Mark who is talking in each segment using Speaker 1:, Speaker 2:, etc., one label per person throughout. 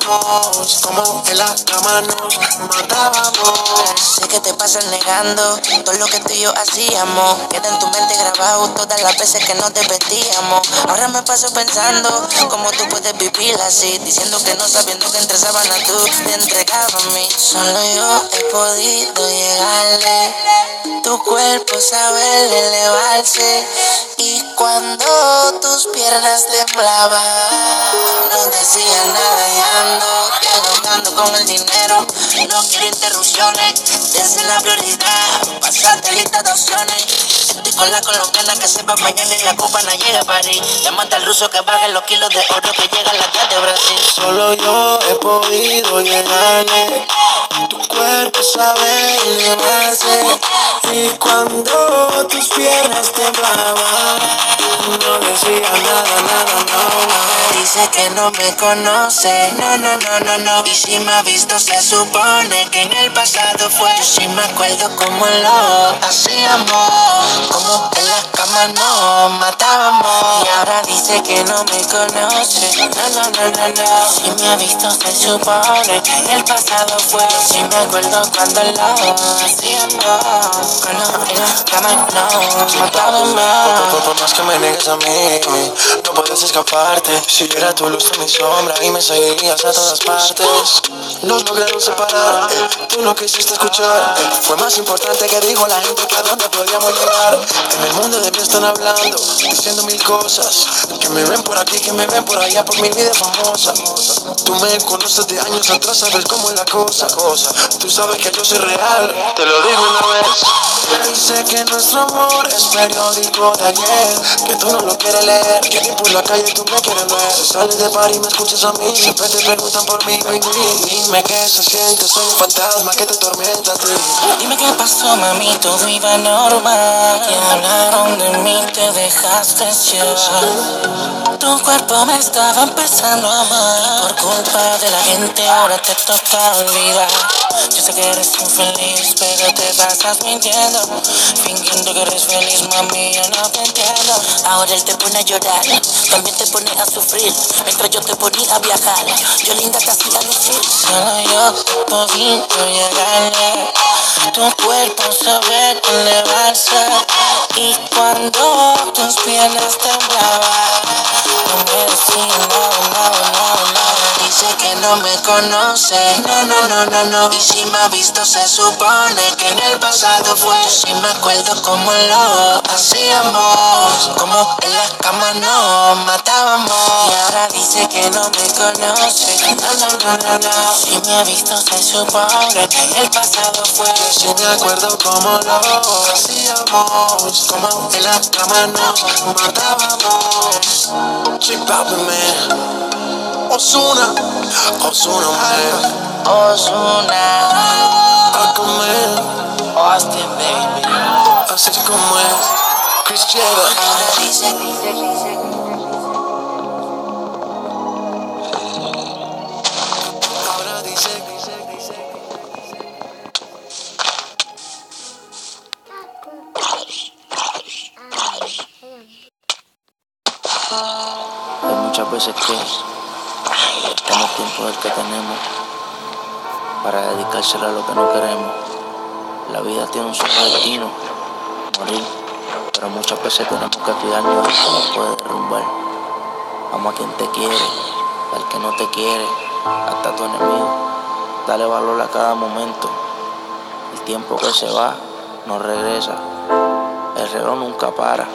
Speaker 1: como en la cama nos matábamos.
Speaker 2: Sé que te pasas negando todo lo que tú y yo hacíamos. Queda en tu mente grabado todas las veces que no te vestíamos. Ahora me paso pensando cómo tú puedes vivir así, diciendo que no sabiendo que entre sábanas tú te entregabas a mí. Solo yo he podido llegarle. Tu cuerpo sabe elevarse y cuando tus piernas temblaban, no decía nada y ando, ando con el dinero. No quiero interrupciones, es la prioridad. Pasate lista de opciones. Estoy con la colombiana que sepa mañana y la copa no llega a París. Le al ruso que baje los kilos de oro que llega a la casa de Brasil.
Speaker 1: Solo yo he podido llegarle. Tu cuerpo sabe elevarse. Y cuando tus piernas temblaban, no decía nada, nada, no.
Speaker 2: Dice que no me conoce, no, no, no, no, no. Y si me ha visto, se supone que en el pasado fue. Yo sí me acuerdo como lo hacíamos, como en las camas nos matábamos. Y ahora dice que no me conoce, no, no, no, no, no. Si me ha visto, se supone que el pasado fue. Sí me acuerdo cuando lo hacíamos, las camas nos matábamos.
Speaker 1: Por, más que me niegues a mí, no puedes escaparte. Si yo era tu luz en mi sombra y me seguirías a todas partes. Nos lograron separar, tú no quisiste escuchar. Fue más importante que dijo la gente que a dónde podíamos llegar. En el mundo mí están hablando, diciendo mil cosas. Que me ven por aquí, que me ven por allá, por mi vida famosa. Tú me conoces de años atrás, sabes cómo es la cosa. Tú sabes que yo soy real, te lo digo una vez. Sé que nuestro amor es periódico de ayer, que tú no lo quieres leer, que ni por la calle tú me quieres ver. Sales de par y me escuchas a mí, siempre te preguntan por mí. Dime qué se siente, soy un fantasma que te tormenta a ti.
Speaker 2: Dime qué pasó, mami, todo iba normal. Que hablaron de mí, te dejaste llevar. Tu cuerpo me estaba empezando a amar. Por culpa de la gente, ahora te toca olvidar. Yo sé que eres infeliz, pero te pasas mintiendo. Fingiendo que eres feliz, mami, yo no te entiendo. Ahora él te pone a llorar, también te pone a sufrir. Mientras yo te ponía a viajar, yo linda te hacía lucir. Solo yo podía llegarle. Tu cuerpo sabe elevarse. Y cuando tus piernas temblaban, no me decía nada, nada, nada, nada. No me conoce, no, no, no, no, no. Y si me ha visto, se supone que en el pasado fue. Yo me acuerdo como lo hacíamos, como en las camas nos matábamos. Y ahora dice que no me conoce, no, no, no, no, no. Si me ha visto, se supone que en el pasado fue.
Speaker 1: Yo me acuerdo cómo lo hacíamos, como en la cama nos matábamos. Man, Osuna, Osuna man,
Speaker 2: Ozuna,
Speaker 1: a comer,
Speaker 2: Austin, baby.
Speaker 1: así como es, Chris.
Speaker 3: Hay muchas veces que tiempo del que tenemos para dedicárselo a lo que no queremos. La vida tiene un solo destino, morir, pero muchas veces tenemos que cuidarnos de que nos puede derrumbar. Ama a quien te quiere, al que no te quiere, hasta tu enemigo. Dale valor a cada momento. El tiempo que se va no regresa. El reloj nunca para.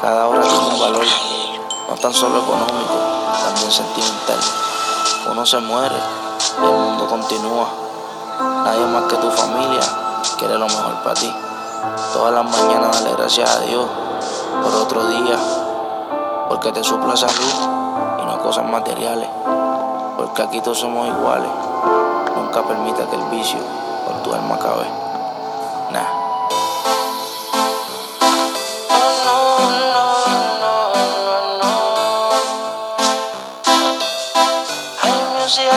Speaker 3: Cada hora tiene un valor, no tan solo económico, también sentimental. Uno se muere y el mundo continúa. Nadie más que tu familia quiere lo mejor para ti. Todas las mañanas dale gracias a Dios por otro día, porque te suple salud y no cosas materiales. Porque aquí todos somos iguales. Nunca permita que el vicio por tu alma acabe. siga.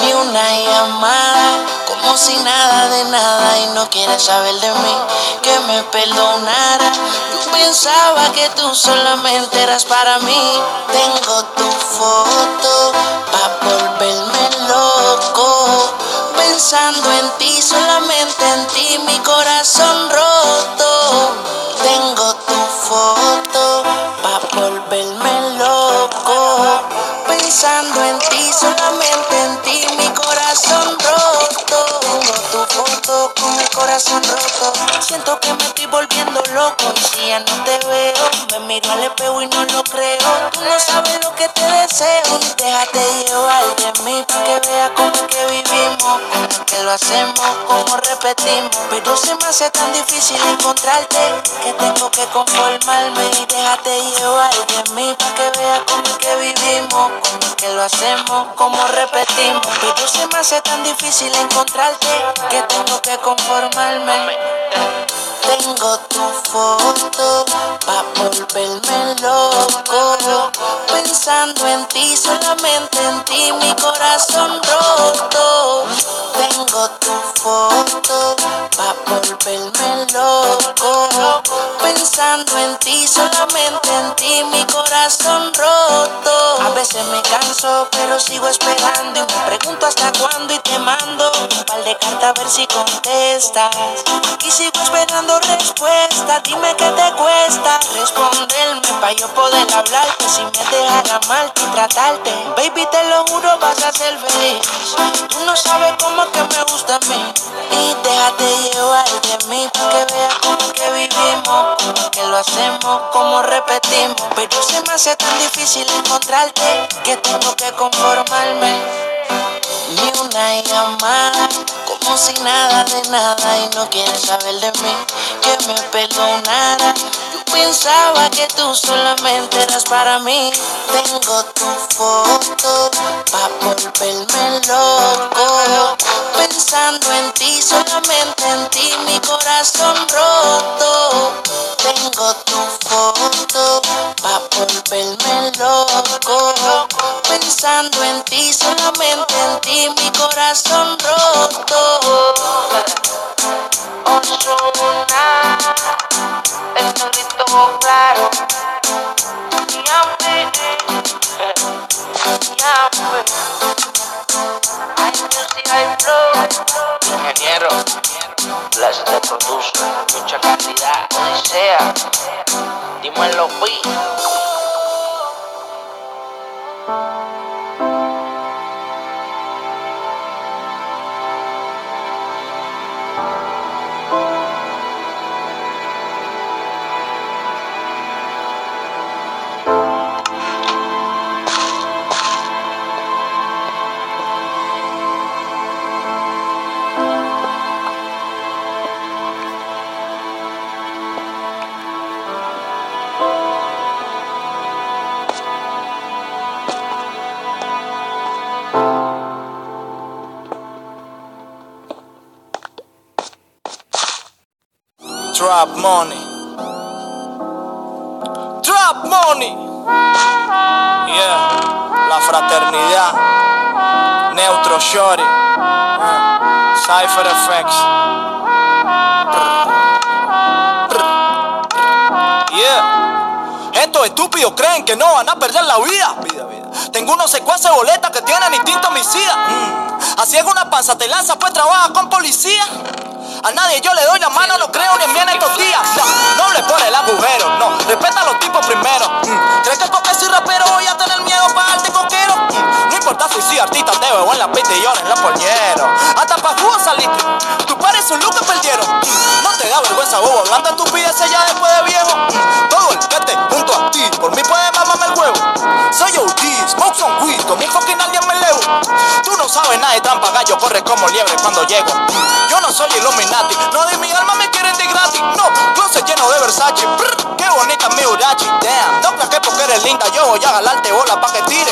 Speaker 2: Ni una llamada, como si nada de nada y no quieras saber de mí, que me perdonara. Yo pensaba que tú solamente eras para mí. Tengo tu foto pa' volverme loco, pensando en ti, solamente en ti, mi corazón roto. Tengo tu foto. Siento que me estoy volviendo loco. Y si ya no te veo, me miro al espejo y no lo creo. Tú no sabes lo que te deseo. Déjate llevar de mí para que veas cómo es que vivimos. Que lo hacemos, cómo repetimos. Pero se me hace tan difícil encontrarte que tengo que conformarme. Y déjate llevar de mí para que veas cómo es que vivimos. Que lo hacemos, cómo repetimos. Pero se me hace tan difícil encontrarte que tengo que conformarme. Tengo tu foto pa' volverme loco. Pensando en ti, solamente en ti, mi corazón roto. Tengo tu foto pa' volverme loco. Pensando en ti, solamente en ti, mi corazón roto. A veces me canso, pero sigo esperando. Y me pregunto hasta cuándo y te mando un par de cartas a ver si contestas. Aquí sigo esperando respuesta. Dime qué te cuesta responderme pa' yo poder hablarte. Si me dejas amarte y tratarte, baby, te lo juro, vas a ser feliz. Tú no sabes cómo que me gusta a mí. Y déjate llevar de mí pa' que veas cómo que lo hacemos, cómo repetimos. Pero se me hace tan difícil encontrarte que tengo que conformarme. Ni una llamada, como si nada de nada y no quieres saber de mí, que me perdonara. Yo pensaba que tú solamente eras para mí. Tengo tu foto pa' volverme loco. Pensando en ti, solamente en ti, mi corazón volverme loco. Pensando en ti, solamente en ti, mi corazón roto. Osuna, el negrito claro. Yambe, yambe. Ay, music, ay, flow.
Speaker 3: Ingeniero, Bless te produce, mucha calidad, odisea. Dímelo, Bye. Drop money. Drop money. Yeah, la fraternidad. Neutro Shorty. Cypher Effects. Yeah. Estos estúpidos creen que no van a perder la vida. vida, vida. Tengo unos secuaces boletas que tienen instinto homicida. Mm. Así es una panza, te lanza, pues trabaja con policía. A nadie yo le doy la mano, no creo ni en bien estos días. No, no le pone el agujero, no, respeta a los tipos primero. Mm. ¿Crees que porque soy rapero voy a tener miedo para darte coquero? Mm. Si soy artista, te veo en la pista y yo en la polñero. Hasta pa' jugo saliste, tú pareces un look perdieron. Mm. No te da vergüenza, bobo, hablando estupideces ya después de viejo. Todo el que te junto a ti, por mí puede mamarme el huevo. Soy OG, smoke some weed, con mi fucking alguien me levo. Tú no sabes nada de trampa, gallo, corre como liebre cuando llego. Yo no soy Illuminati, no de mi alma me quieren de gratis. No, closet lleno de Versace. Brr, qué bonita mi Urachi. Damn, no que porque eres linda yo voy a jalarte bola pa' que tire.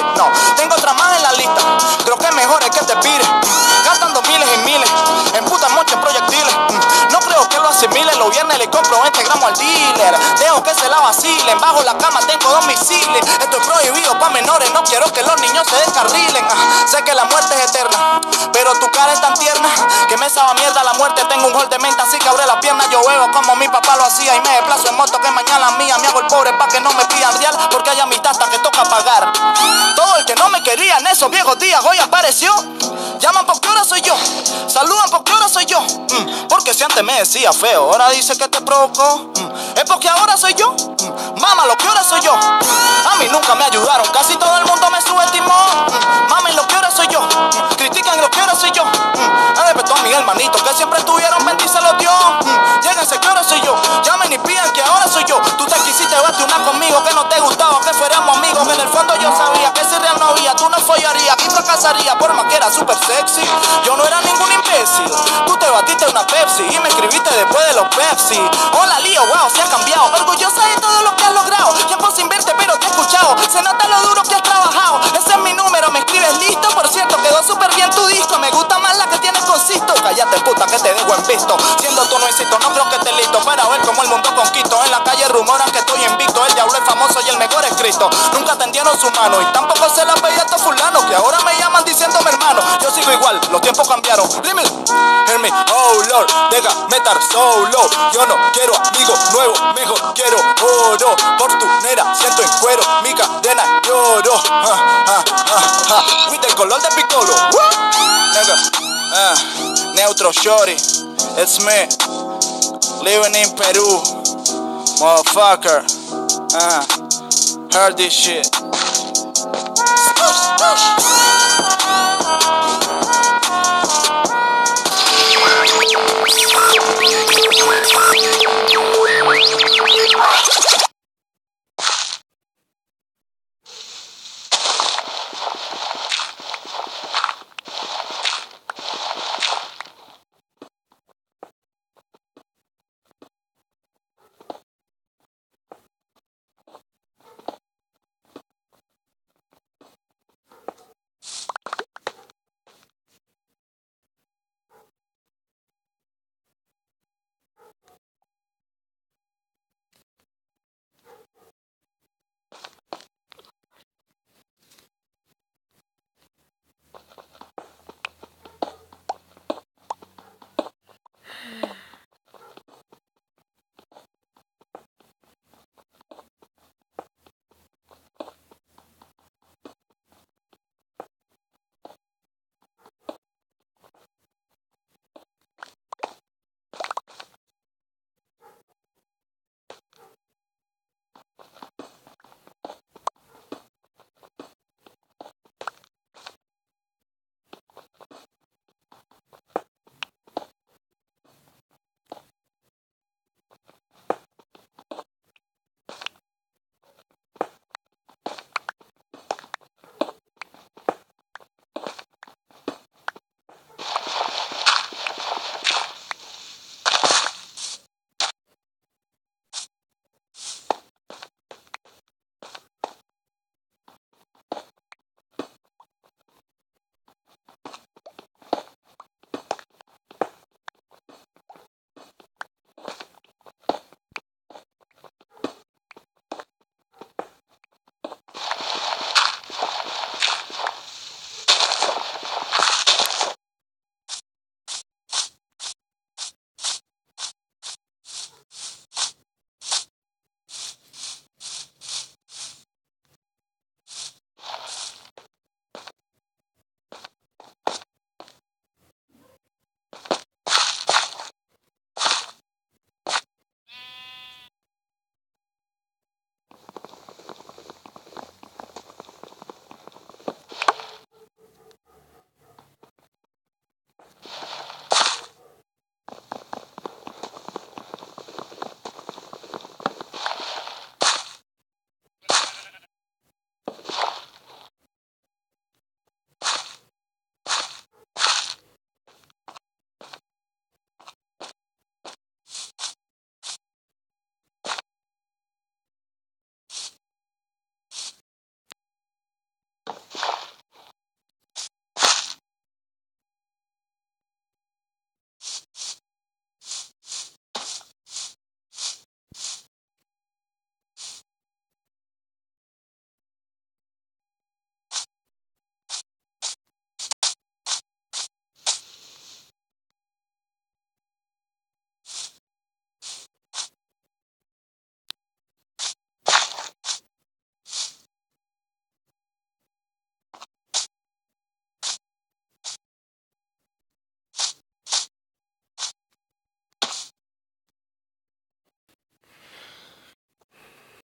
Speaker 3: Los viernes le compro 20 gramos al dealer. Dejo que se la vacilen. Bajo la cama tengo dos misiles. Esto es prohibido pa' menores. No quiero que los niños se descarrilen. Ah, sé que la muerte es eterna. Pero tu cara es tan tierna que me sabe mierda la muerte. Tengo un gol de mente así que abre la pierna. Yo veo como mi papá lo hacía y me desplazo en moto que mañana mía. Me hago el pobre pa' que no me pidan real porque hay amistad hasta que toca pagar. Todo el que no me quería en esos viejos días hoy apareció. Llaman porque ahora soy yo. Saludan porque ahora soy yo. Mm, si antes me decía feo, ahora dice que te provocó. Mm, es porque ahora soy yo. Mm, mama, lo que ahora soy yo. A mí nunca me ayudaron, casi todo el mundo me subestimó. Mm, mami, lo que ahora soy yo. Mm, critican lo que ahora soy yo. Mm, a respeto a mis hermanitos que siempre estuvieron mentir se lo dio. Mm, lléguense que ahora soy yo. Llamen y pidan que ahora soy yo. Tú te quisiste bate una conmigo que no te gustaba, que fuéramos amigos. Que en el fondo yo sabía y fracasaría por más que era súper sexy. Yo no era ningún imbécil. Tú te batiste una Pepsi y me escribiste después de los Pepsi. Hola Lío, wow, se ha cambiado. Orgullosa de todo lo que has logrado. Tiempo sin verte, pero te he escuchado. Se nota lo duro que has trabajado. Ese es mi número, me escribes listo. Por cierto, quedó súper bien tu disco. Me gusta más la que tienes consisto. Cállate, puta, que te dejo en visto. Siendo tú no insisto, no creo que esté listo para ver cómo el mundo conquisto. En la calle rumoran que estoy invicto. Es famoso y el mejor es Cristo. Nunca tendieron su mano y tampoco se la veía a estos fulanos que ahora me llaman diciéndome hermano. Yo sigo igual, los tiempos cambiaron. Dime, hear me, oh Lord, deja meter solo. Yo no quiero amigos nuevos, mejor quiero oro. Por tu nera siento en cuero, mi cadena lloro. Ah, ah, ah. With el color de picolo. Nigga, ah, neutro shorty, it's me. Living in Peru, motherfucker. Uh, heard this shit.